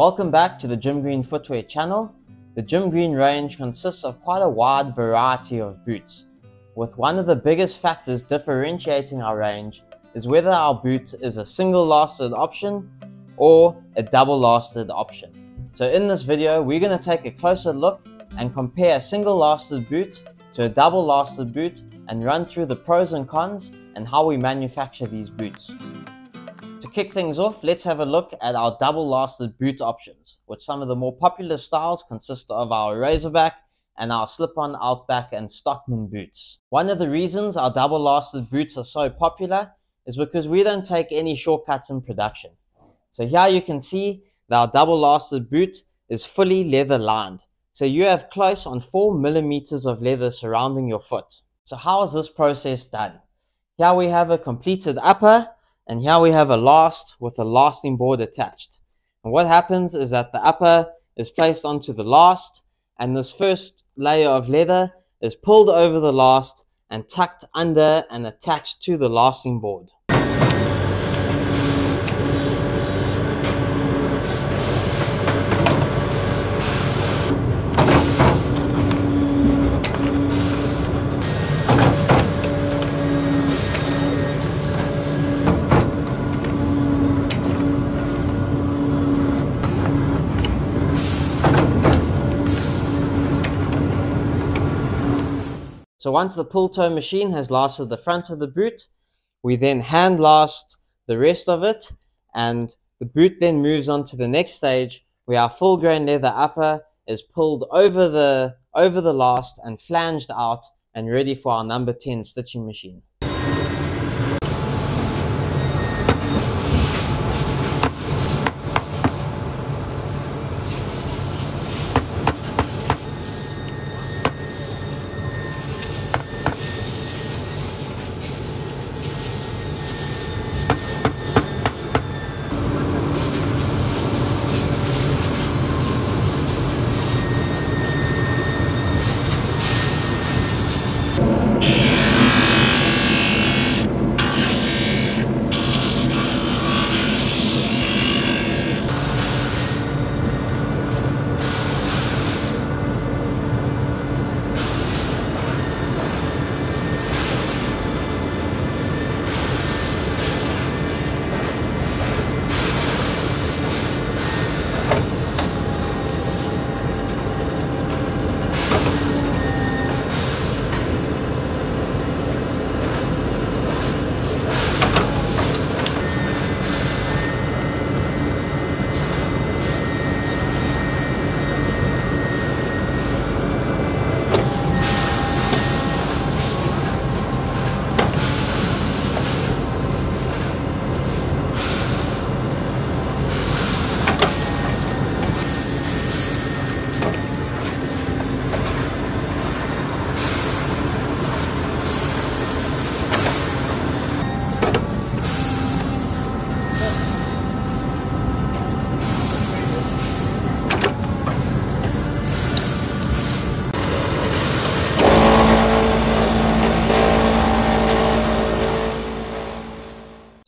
Welcome back to the Jim Green Footwear channel. The Jim Green range consists of quite a wide variety of boots, with one of the biggest factors differentiating our range is whether our boot is a single lasted option or a double lasted option. So in this video, we're going to take a closer look and compare a single lasted boot to a double lasted boot and run through the pros and cons and how we manufacture these boots. To kick things off, let's have a look at our double lasted boot options, which some of the more popular styles consist of our Razorback and our slip-on Outback and Stockman boots. One of the reasons our double lasted boots are so popular is because we don't take any shortcuts in production. So here you can see that our double lasted boot is fully leather lined. So you have close on 4 millimeters of leather surrounding your foot. So how is this process done? Here we have a completed upper and here we have a last with a lasting board attached. And what happens is that the upper is placed onto the last and this first layer of leather is pulled over the last and tucked under and attached to the lasting board. So once the pull toe machine has lasted the front of the boot, we then hand last the rest of it and the boot then moves on to the next stage where our full grain leather upper is pulled over the over the last and flanged out and ready for our number 10 stitching machine.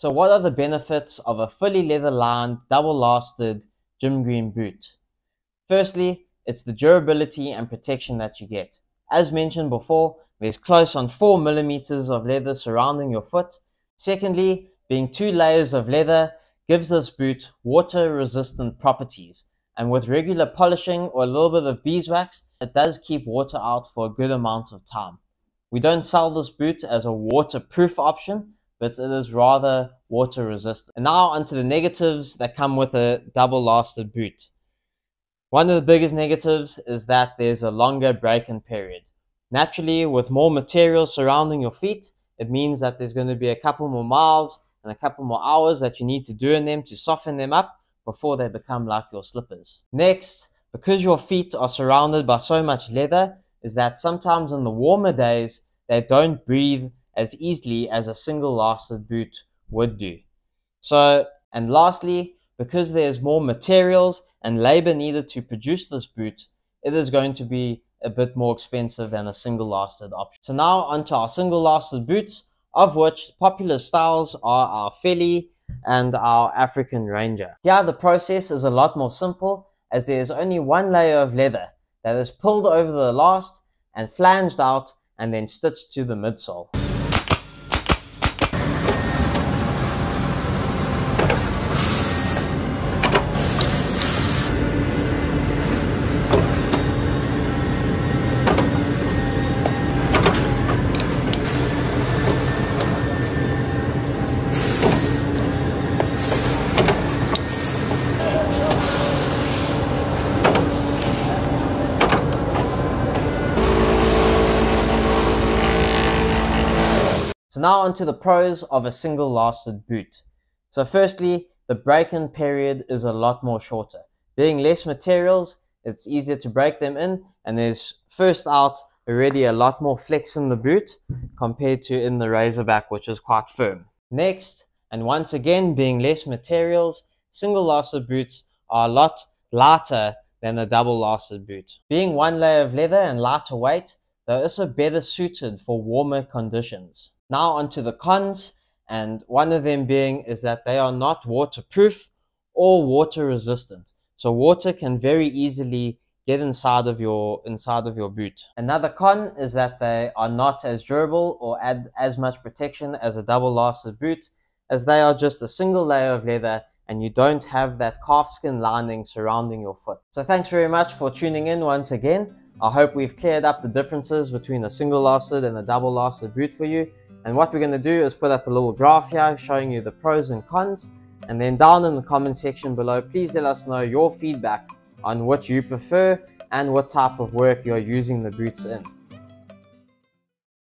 So what are the benefits of a fully leather lined, double lasted Jim Green boot? Firstly, it's the durability and protection that you get. As mentioned before, there's close on 4 millimeters of leather surrounding your foot. Secondly, being two layers of leather gives this boot water resistant properties. And with regular polishing or a little bit of beeswax, it does keep water out for a good amount of time. We don't sell this boot as a waterproof option, but it is rather water resistant. And now onto the negatives that come with a double lasted boot. One of the biggest negatives is that there's a longer break-in period. Naturally, with more material surrounding your feet, it means that there's going to be a couple more miles and a couple more hours that you need to do in them to soften them up before they become like your slippers. Next, because your feet are surrounded by so much leather, is that sometimes in the warmer days, they don't breathe as easily as a single lasted boot would do. So, and lastly, because there's more materials and labor needed to produce this boot, it is going to be a bit more expensive than a single lasted option. So now onto our single lasted boots, of which popular styles are our Vellie, and our African Ranger. Here the process is a lot more simple as there is only one layer of leather that is pulled over the last and flanged out and then stitched to the midsole. So now onto the pros of a single lasted boot. So firstly, the break-in period is a lot more shorter. Being less materials, it's easier to break them in and there's first out already a lot more flex in the boot compared to in the Razorback which is quite firm. Next, and once again being less materials, single lasted boots are a lot lighter than the double lasted boot. Being one layer of leather and lighter weight, they're also better suited for warmer conditions. Now onto the cons, and one of them being is that they are not waterproof or water resistant. So water can very easily get inside of your inside of your boot. Another con is that they are not as durable or add as much protection as a double lasted boot as they are just a single layer of leather and you don't have that calfskin lining surrounding your foot. So thanks very much for tuning in once again. I hope we've cleared up the differences between a single lasted and a double lasted boot for you. And what we're going to do is put up a little graph here showing you the pros and cons. And then down in the comment section below, please let us know your feedback on what you prefer and what type of work you're using the boots in.